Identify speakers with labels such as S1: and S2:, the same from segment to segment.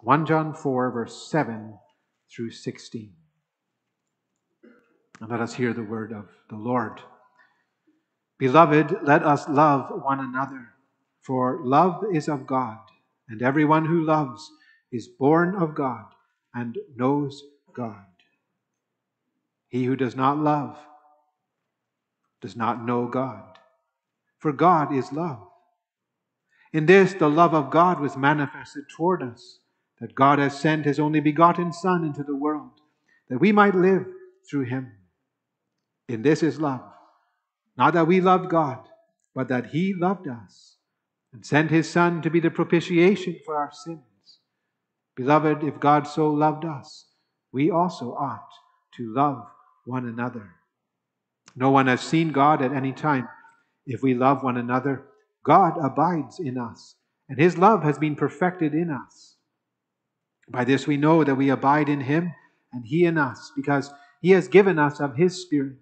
S1: 1 John 4, verse 7 through 16. And let us hear the word of the Lord. Beloved, let us love one another, for love is of God, and everyone who loves is born of God and knows God. He who does not love does not know God, for God is love. In this, the love of God was manifested toward us, that God has sent his only begotten Son into the world, that we might live through him. In this is love, not that we loved God, but that he loved us and sent his Son to be the propitiation for our sins. Beloved, if God so loved us, we also ought to love one another. No one has seen God at any time. If we love one another, God abides in us, and his love has been perfected in us. By this we know that we abide in him and he in us, because he has given us of his Spirit.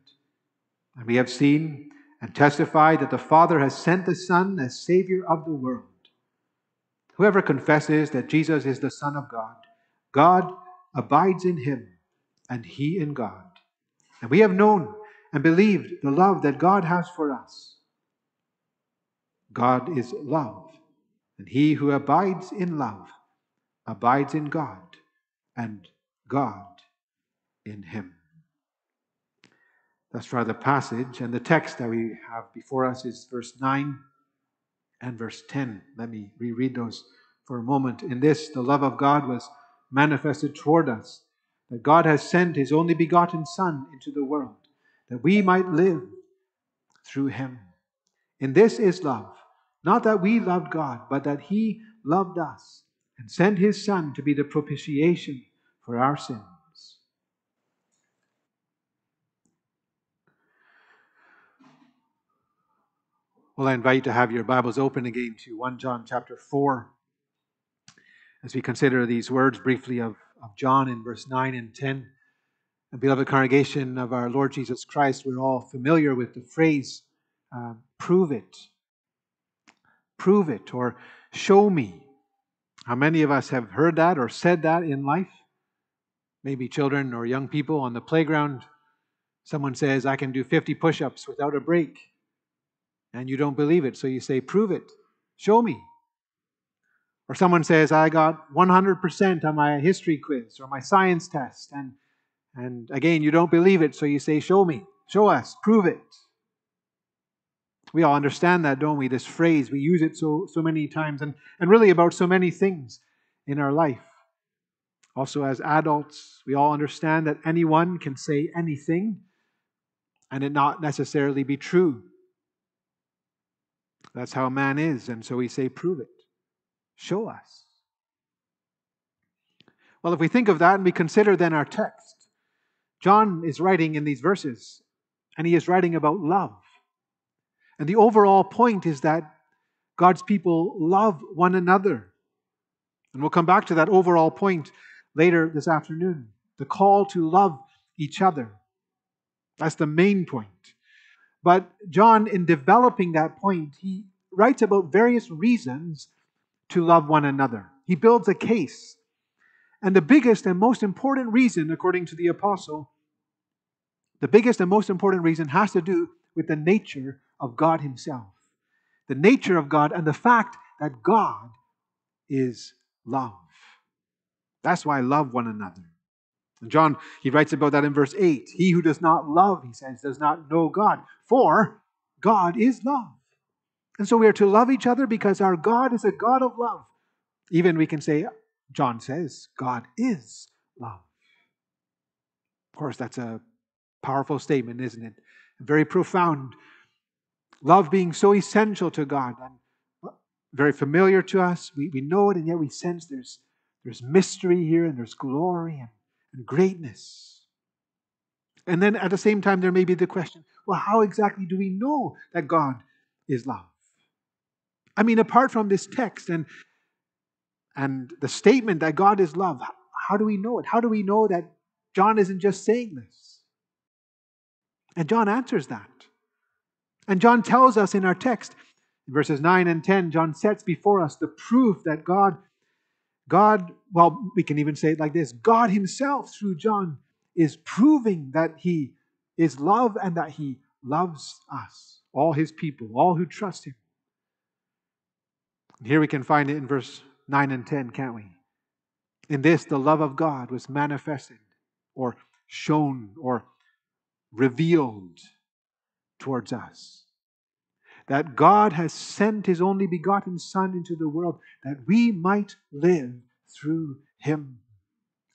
S1: And we have seen and testified that the Father has sent the Son as Savior of the world. Whoever confesses that Jesus is the Son of God, God abides in him, and he in God. And we have known and believed the love that God has for us. God is love, and he who abides in love abides in God, and God in him. Thus far, the passage and the text that we have before us is verse 9 and verse 10. Let me reread those for a moment. In this, the love of God was manifested toward us, that God has sent his only begotten Son into the world, that we might live through him. In this is love not that we loved God, but that He loved us and sent His Son to be the propitiation for our sins. Well, I invite you to have your Bibles open again to 1 John chapter 4 as we consider these words briefly of, of John in verse 9 and 10. And beloved congregation of our Lord Jesus Christ, we're all familiar with the phrase, uh, prove it. Prove it, or show me. How many of us have heard that or said that in life? Maybe children or young people on the playground. Someone says, I can do 50 push ups without a break. And you don't believe it, so you say, Prove it. Show me. Or someone says, I got 100% on my history quiz or my science test. And, and again, you don't believe it, so you say, Show me. Show us. Prove it. We all understand that, don't we? This phrase, we use it so, so many times and, and really about so many things in our life. Also, as adults, we all understand that anyone can say anything and it not necessarily be true. That's how man is, and so we say, prove it. Show us. Well, if we think of that and we consider then our text, John is writing in these verses, and he is writing about love. And the overall point is that God's people love one another. And we'll come back to that overall point later this afternoon the call to love each other. That's the main point. But John, in developing that point, he writes about various reasons to love one another. He builds a case. And the biggest and most important reason, according to the apostle, the biggest and most important reason has to do with the nature of God Himself. The nature of God and the fact that God is love. That's why I love one another. And John, he writes about that in verse 8. He who does not love, he says, does not know God, for God is love. And so we are to love each other because our God is a God of love. Even we can say, John says, God is love. Of course, that's a powerful statement, isn't it? Very profound. Love being so essential to God and very familiar to us. We, we know it, and yet we sense there's, there's mystery here and there's glory and, and greatness. And then at the same time, there may be the question well, how exactly do we know that God is love? I mean, apart from this text and, and the statement that God is love, how do we know it? How do we know that John isn't just saying this? And John answers that. And John tells us in our text, in verses 9 and 10, John sets before us the proof that God, God, well, we can even say it like this God Himself, through John, is proving that He is love and that He loves us, all His people, all who trust Him. And here we can find it in verse 9 and 10, can't we? In this, the love of God was manifested or shown or revealed towards us. That God has sent His only begotten Son into the world that we might live through Him.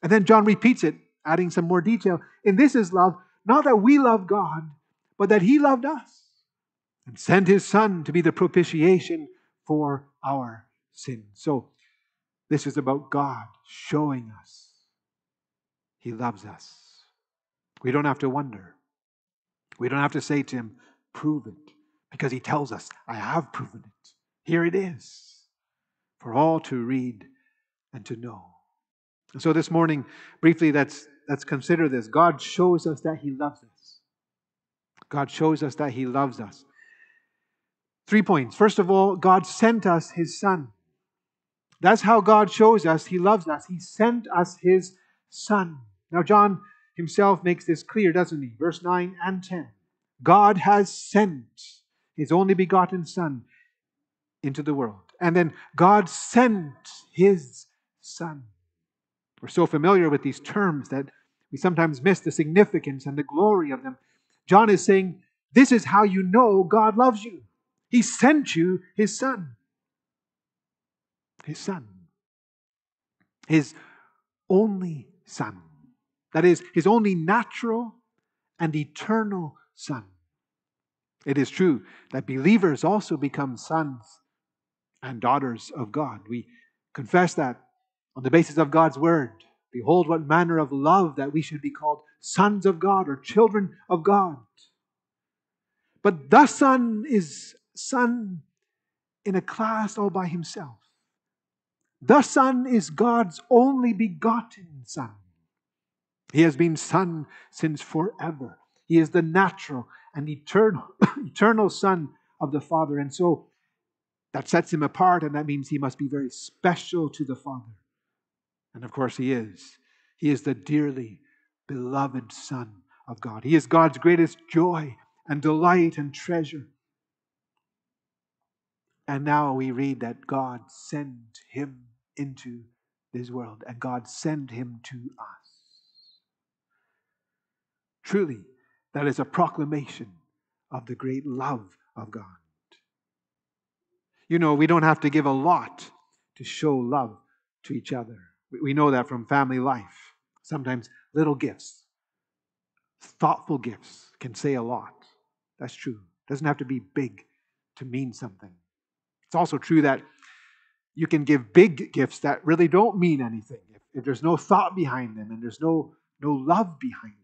S1: And then John repeats it, adding some more detail. And this is love, not that we love God, but that He loved us and sent His Son to be the propitiation for our sins. So, this is about God showing us He loves us. We don't have to wonder. We don't have to say to Him, prove it, because He tells us, I have proven it. Here it is for all to read and to know. And so this morning, briefly, let's, let's consider this. God shows us that He loves us. God shows us that He loves us. Three points. First of all, God sent us His Son. That's how God shows us He loves us. He sent us His Son. Now, John himself makes this clear, doesn't he? Verse 9 and 10. God has sent His only begotten Son into the world. And then God sent His Son. We're so familiar with these terms that we sometimes miss the significance and the glory of them. John is saying, This is how you know God loves you. He sent you His Son. His Son. His only Son. That is, His only natural and eternal Son. It is true that believers also become sons and daughters of God. We confess that on the basis of God's word. Behold, what manner of love that we should be called sons of God or children of God. But the Son is Son in a class all by himself. The Son is God's only begotten Son. He has been Son since forever. He is the natural and eternal, eternal Son of the Father. And so that sets him apart, and that means he must be very special to the Father. And of course, he is. He is the dearly beloved Son of God. He is God's greatest joy and delight and treasure. And now we read that God sent him into this world, and God sent him to us. Truly, that is a proclamation of the great love of God. You know, we don't have to give a lot to show love to each other. We know that from family life. Sometimes little gifts, thoughtful gifts can say a lot. That's true. It doesn't have to be big to mean something. It's also true that you can give big gifts that really don't mean anything if, there's no thought behind them and there's no, no love behind them.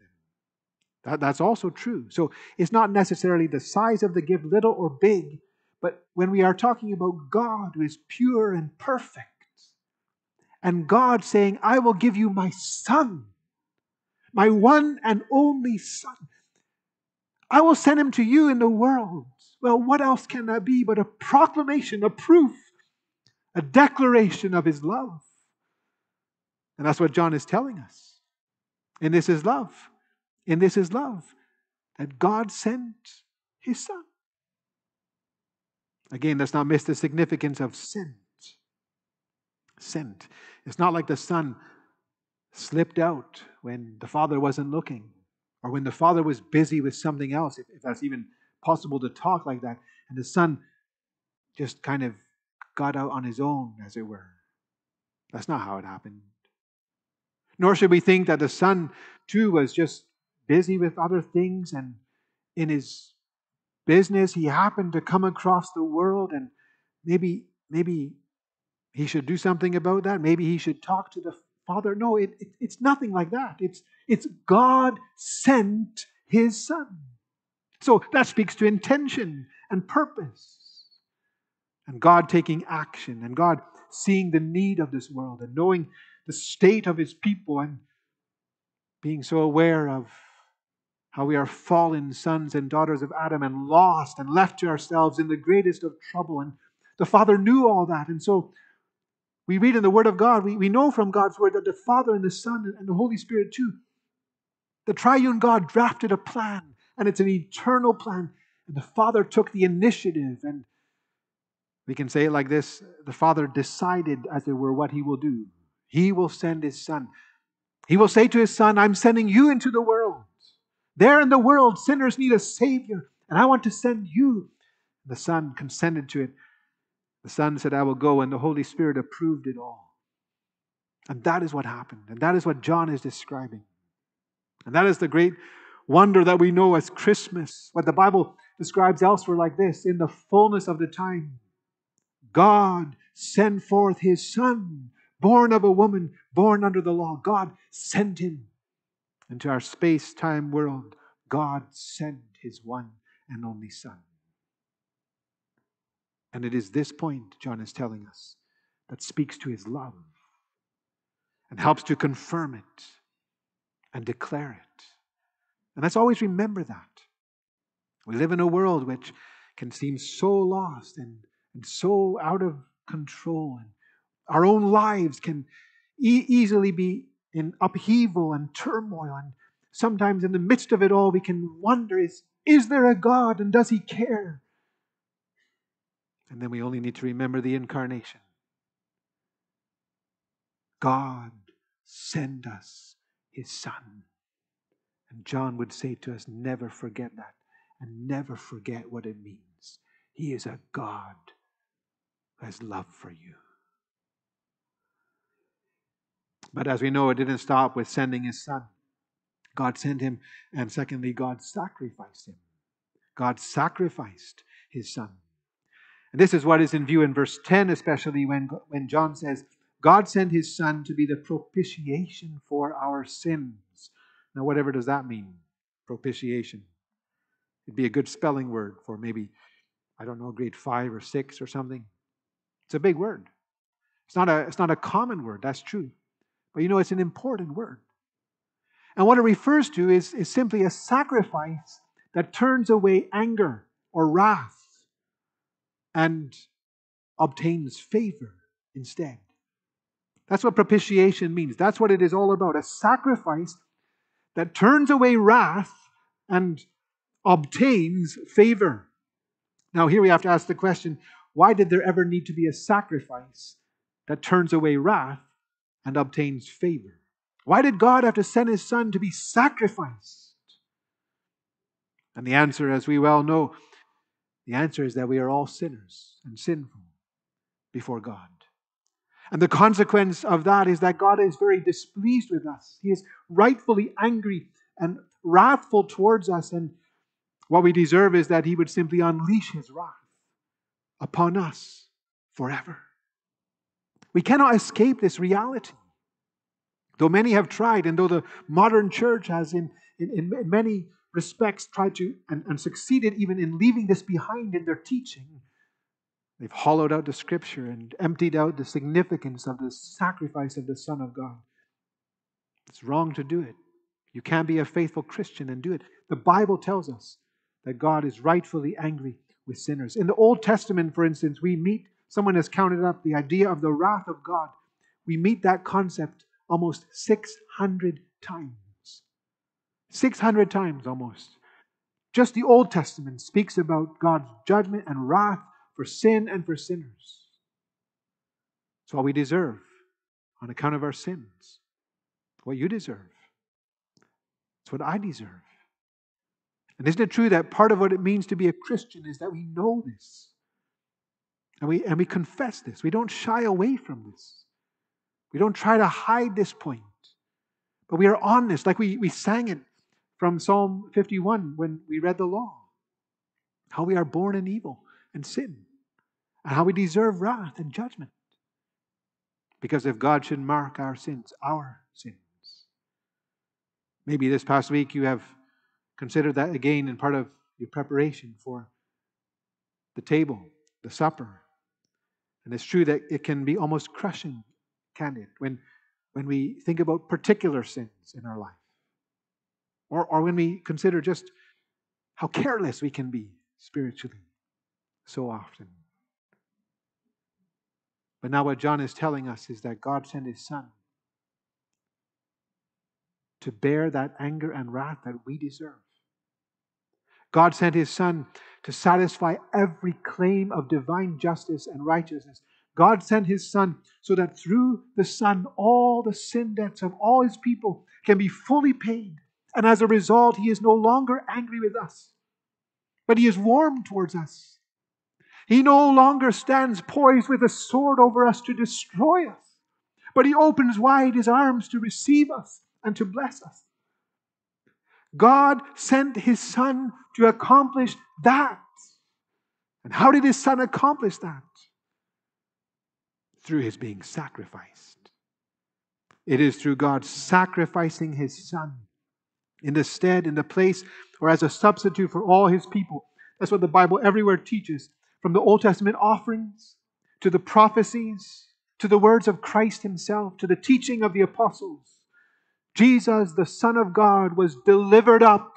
S1: That, that's also true. So it's not necessarily the size of the gift, little or big, but when we are talking about God who is pure and perfect, and God saying, I will give you my son, my one and only son. I will send him to you in the world. Well, what else can that be but a proclamation, a proof, a declaration of his love? And that's what John is telling us. And this is love. And this is love that God sent his son. Again, let's not miss the significance of sin sent. It's not like the son slipped out when the father wasn't looking or when the father was busy with something else, if, if that's even possible to talk like that, and the son just kind of got out on his own, as it were. That's not how it happened. Nor should we think that the son, too, was just busy with other things and in his business he happened to come across the world and maybe maybe he should do something about that. Maybe he should talk to the Father. No, it, it, it's nothing like that. It's, it's God sent his Son. So that speaks to intention and purpose. And God taking action, and God seeing the need of this world, and knowing the state of his people, and being so aware of how we are fallen sons and daughters of Adam and lost and left to ourselves in the greatest of trouble. And the Father knew all that. And so We read in the Word of God, we, we know from God's Word that the Father and the Son and the Holy Spirit, too, the triune God drafted a plan, and it's an eternal plan. And the Father took the initiative, and we can say it like this the Father decided, as it were, what He will do. He will send His Son. He will say to His Son, I'm sending you into the world. There in the world, sinners need a Savior, and I want to send you. The Son consented to it. The Son said, I will go, and the Holy Spirit approved it all. And that is what happened. And that is what John is describing. And that is the great wonder that we know as Christmas. What the Bible describes elsewhere like this In the fullness of the time, God sent forth his Son, born of a woman, born under the law. God sent him into our space time world. God sent his one and only Son. And it is this point, John is telling us, that speaks to his love and helps to confirm it and declare it. And let's always remember that. We live in a world which can seem so lost and, and so out of control, and our own lives can e- easily be in upheaval and turmoil. And sometimes in the midst of it all, we can wonder is, is there a God and does he care? And then we only need to remember the incarnation. God send us his Son. And John would say to us, never forget that and never forget what it means. He is a God who has love for you. But as we know, it didn't stop with sending his Son. God sent him, and secondly, God sacrificed him. God sacrificed his Son. And this is what is in view in verse 10, especially when, when John says, God sent his Son to be the propitiation for our sins. Now, whatever does that mean? Propitiation. It'd be a good spelling word for maybe, I don't know, grade five or six or something. It's a big word. It's not a, it's not a common word, that's true. But you know, it's an important word. And what it refers to is, is simply a sacrifice that turns away anger or wrath and obtains favor instead. That's what propitiation means. That's what it is all about a sacrifice that turns away wrath and obtains favor. Now, here we have to ask the question why did there ever need to be a sacrifice that turns away wrath and obtains favor? Why did God have to send his son to be sacrificed? And the answer, as we well know, the answer is that we are all sinners and sinful before God. And the consequence of that is that God is very displeased with us. He is rightfully angry and wrathful towards us. And what we deserve is that He would simply unleash His wrath upon us forever. We cannot escape this reality. Though many have tried, and though the modern church has, in, in, in many respects, tried to and, and succeeded even in leaving this behind in their teaching, they've hollowed out the scripture and emptied out the significance of the sacrifice of the Son of God. It's wrong to do it. You can't be a faithful Christian and do it. The Bible tells us that God is rightfully angry with sinners. In the Old Testament, for instance, we meet, someone has counted up the idea of the wrath of God. We meet that concept almost 600 times. 600 times almost. Just the Old Testament speaks about God's judgment and wrath for sin and for sinners. It's what we deserve on account of our sins. What you deserve. It's what I deserve. And isn't it true that part of what it means to be a Christian is that we know this? And we, and we confess this. We don't shy away from this. We don't try to hide this point. But we are honest, like we, we sang it from Psalm 51 when we read the law. How we are born in evil and sin, and how we deserve wrath and judgment. Because if God should mark our sins, our sins. Maybe this past week you have considered that again in part of your preparation for the table, the supper. And it's true that it can be almost crushing, can it, when, when we think about particular sins in our life. Or, or when we consider just how careless we can be spiritually so often. But now, what John is telling us is that God sent his Son to bear that anger and wrath that we deserve. God sent his Son to satisfy every claim of divine justice and righteousness. God sent his Son so that through the Son, all the sin debts of all his people can be fully paid. And as a result, he is no longer angry with us, but he is warm towards us. He no longer stands poised with a sword over us to destroy us, but he opens wide his arms to receive us and to bless us. God sent his Son to accomplish that. And how did his Son accomplish that? Through his being sacrificed. It is through God sacrificing his Son in the stead, in the place, or as a substitute for all his people. That's what the Bible everywhere teaches from the Old Testament offerings to the prophecies to the words of Christ himself to the teaching of the apostles. Jesus, the Son of God, was delivered up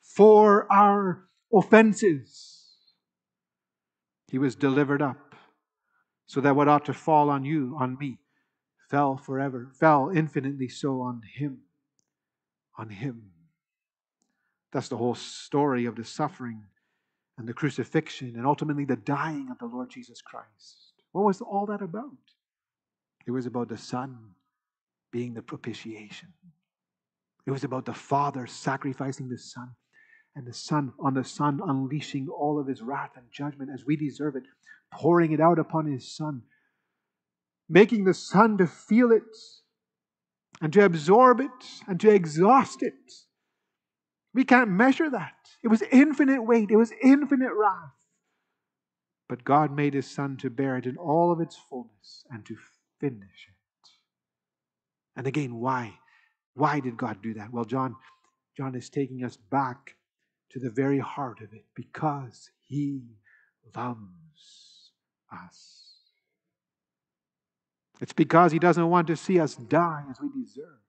S1: for our offenses. He was delivered up so that what ought to fall on you, on me, fell forever, fell infinitely so on him. On him. That's the whole story of the suffering and the crucifixion and ultimately the dying of the Lord Jesus Christ. What was all that about? It was about the Son being the propitiation. It was about the Father sacrificing the Son and the Son on the Son unleashing all of his wrath and judgment as we deserve it, pouring it out upon his Son, making the Son to feel it and to absorb it and to exhaust it. We can't measure that. It was infinite weight, it was infinite wrath. But God made his Son to bear it in all of its fullness and to finish it. And again, why? Why did God do that? Well, John, John is taking us back to the very heart of it because he loves us. It's because he doesn't want to see us die as we deserve.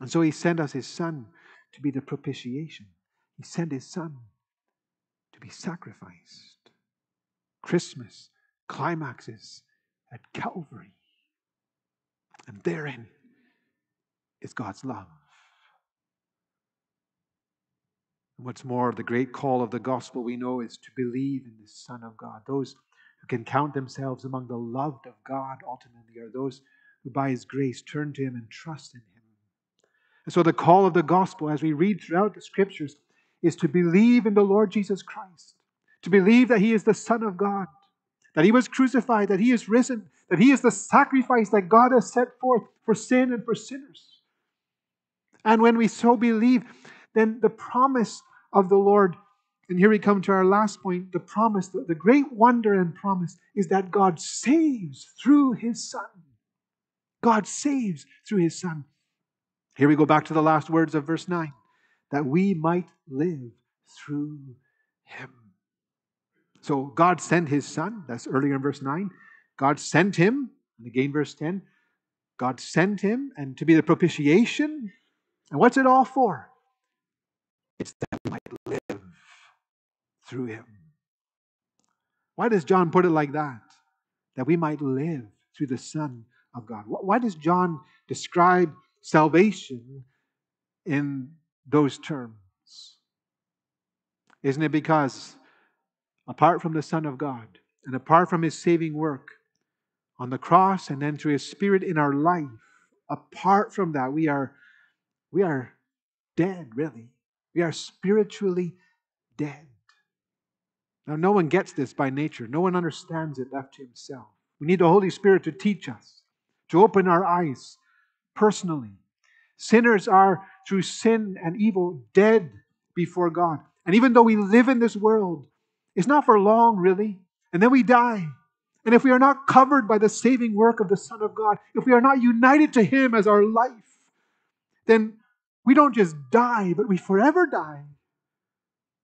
S1: And so he sent us his son to be the propitiation. He sent his son to be sacrificed. Christmas climaxes at Calvary. And therein is God's love. And what's more, the great call of the gospel we know is to believe in the Son of God. Those who can count themselves among the loved of God ultimately are those who by his grace turn to him and trust in him. And so the call of the gospel, as we read throughout the scriptures, is to believe in the Lord Jesus Christ, to believe that he is the Son of God, that he was crucified, that he is risen, that he is the sacrifice that God has set forth for sin and for sinners. And when we so believe, then the promise of the Lord, and here we come to our last point the promise, the, the great wonder and promise is that God saves through his Son. God saves through his Son. Here we go back to the last words of verse 9 that we might live through him. So God sent his Son. That's earlier in verse 9. God sent him. And again, verse 10. God sent him and to be the propitiation and what's it all for? It's that we might live through him. Why does John put it like that? That we might live through the Son of God. Why does John describe salvation in those terms? Isn't it because apart from the Son of God and apart from his saving work on the cross and then through his Spirit in our life, apart from that, we are we are dead, really. We are spiritually dead. Now, no one gets this by nature, no one understands it left to himself. We need the Holy Spirit to teach us, to open our eyes personally. Sinners are, through sin and evil, dead before God. And even though we live in this world, it's not for long, really. And then we die. And if we are not covered by the saving work of the Son of God, if we are not united to Him as our life, then we don't just die, but we forever die.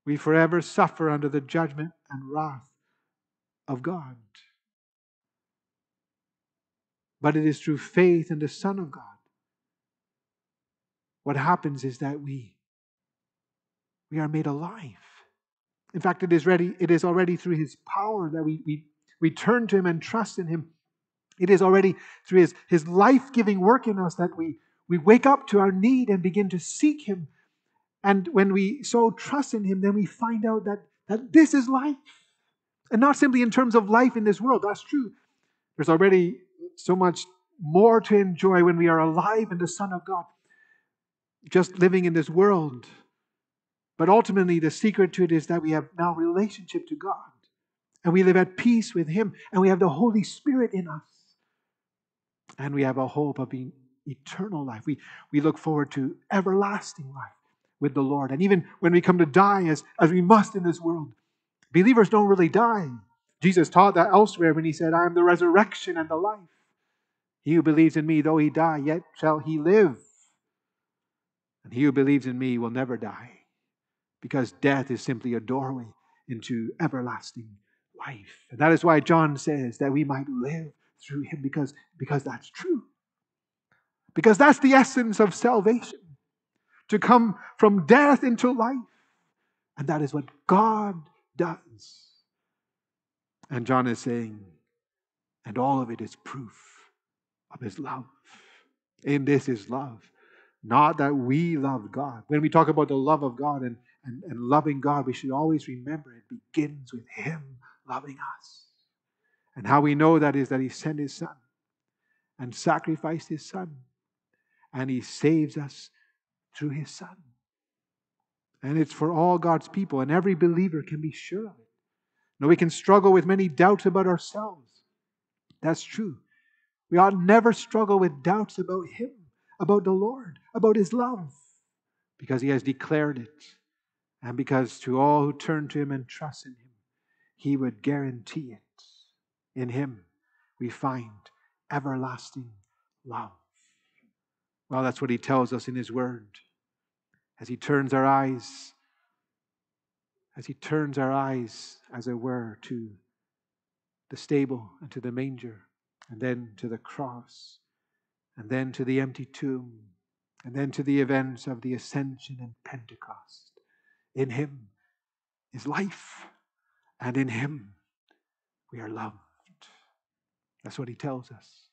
S1: We forever suffer under the judgment and wrath of God. But it is through faith in the Son of God. What happens is that we, we are made alive. In fact, it is, ready, it is already through His power that we, we, we turn to Him and trust in Him, it is already through His, his life giving work in us that we, we wake up to our need and begin to seek Him. And when we so trust in Him, then we find out that, that this is life. And not simply in terms of life in this world, that's true. There's already so much more to enjoy when we are alive in the Son of God, just living in this world. But ultimately, the secret to it is that we have now relationship to God, and we live at peace with Him, and we have the Holy Spirit in us, and we have a hope of being eternal life. We, we look forward to everlasting life with the Lord. And even when we come to die, as, as we must in this world, believers don't really die. Jesus taught that elsewhere when he said, I am the resurrection and the life. He who believes in me, though he die, yet shall he live. And he who believes in me will never die, because death is simply a doorway into everlasting life. And that is why John says that we might live through him, because, because that's true. Because that's the essence of salvation to come from death into life. And that is what God does. And John is saying, and all of it is proof of his love. In this is love. Not that we love God. When we talk about the love of God and, and, and loving God, we should always remember it begins with Him loving us. And how we know that is that He sent His Son and sacrificed His Son. And He saves us through His Son. And it's for all God's people, and every believer can be sure of it. Now, we can struggle with many doubts about ourselves. That's true. We ought never struggle with doubts about Him, about the Lord, about His love, because He has declared it, and because to all who turn to Him and trust in Him, He would guarantee it. In Him, we find everlasting love. Well, that's what He tells us in His Word. As He turns our eyes as he turns our eyes, as it were, to the stable and to the manger, and then to the cross, and then to the empty tomb, and then to the events of the ascension and Pentecost. In him is life, and in him we are loved. That's what he tells us.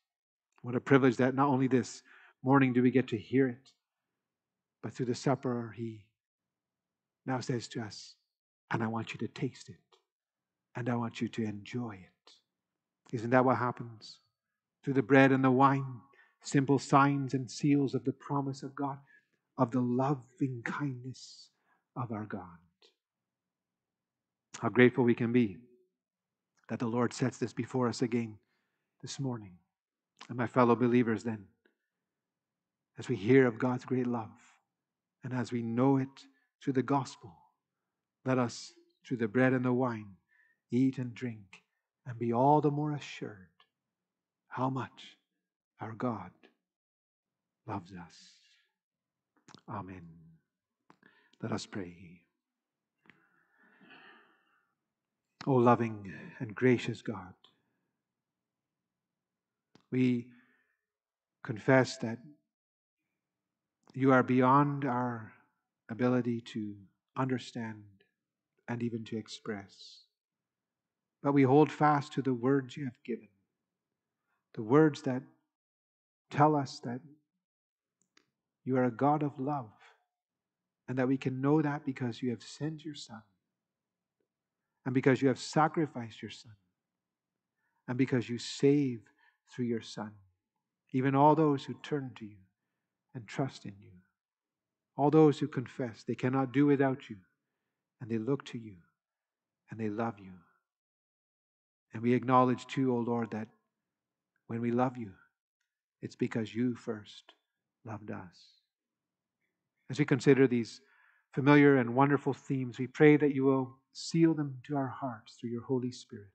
S1: What a privilege that not only this morning do we get to hear it, but through the supper, he now says to us, and I want you to taste it. And I want you to enjoy it. Isn't that what happens? Through the bread and the wine, simple signs and seals of the promise of God, of the loving kindness of our God. How grateful we can be that the Lord sets this before us again this morning. And my fellow believers, then, as we hear of God's great love and as we know it through the gospel, let us, through the bread and the wine, eat and drink and be all the more assured how much our God loves us. Amen. Let us pray. O loving and gracious God, we confess that you are beyond our ability to understand and even to express. But we hold fast to the words you have given, the words that tell us that you are a God of love, and that we can know that because you have sent your Son, and because you have sacrificed your Son, and because you save through your Son, even all those who turn to you and trust in you, all those who confess they cannot do without you and they look to you and they love you. And we acknowledge too, O oh Lord, that when we love you, it's because you first loved us. As we consider these familiar and wonderful themes, we pray that you will seal them to our hearts through your Holy Spirit.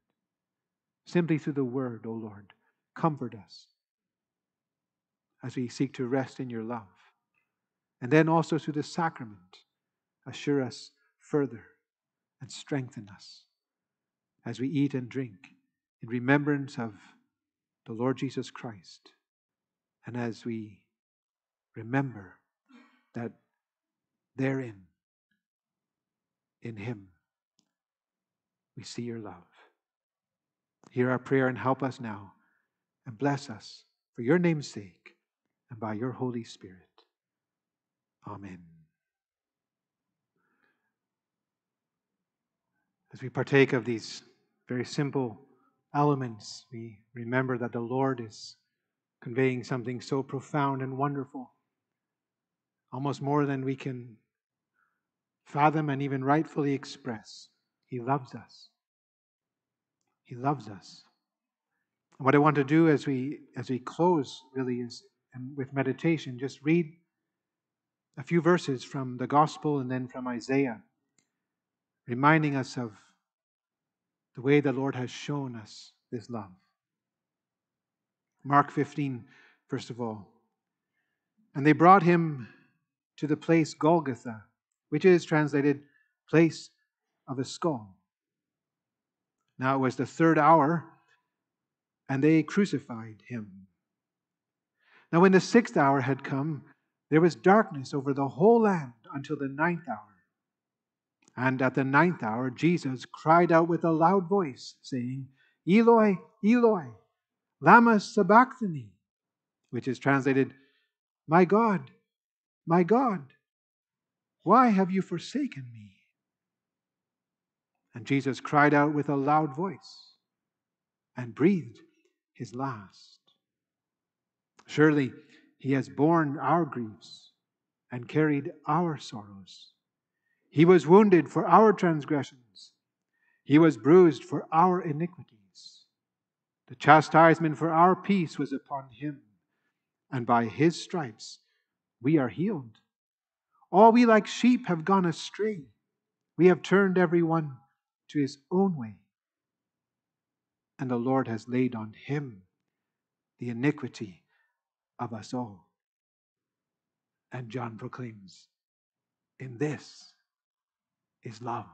S1: Simply through the word, O Lord, comfort us as we seek to rest in your love. And then also through the sacrament, assure us further and strengthen us as we eat and drink in remembrance of the Lord Jesus Christ and as we remember that therein, in Him, we see your love. Hear our prayer and help us now, and bless us for your name's sake and by your Holy Spirit. Amen. As we partake of these very simple elements, we remember that the Lord is conveying something so profound and wonderful, almost more than we can fathom and even rightfully express. He loves us. He loves us. What I want to do as we as we close really is and with meditation, just read a few verses from the gospel and then from Isaiah, reminding us of the way the Lord has shown us this love. Mark 15, first of all. And they brought him to the place Golgotha, which is translated place of a skull. Now it was the third hour, and they crucified him. Now, when the sixth hour had come, there was darkness over the whole land until the ninth hour. And at the ninth hour, Jesus cried out with a loud voice, saying, Eloi, Eloi, Lama Sabachthani, which is translated, My God, my God, why have you forsaken me? And Jesus cried out with a loud voice and breathed his last. Surely he has borne our griefs and carried our sorrows. He was wounded for our transgressions, he was bruised for our iniquities. The chastisement for our peace was upon him, and by his stripes we are healed. All we like sheep have gone astray. We have turned every one to his own way. And the Lord has laid on him the iniquity of us all. And John proclaims, In this is love.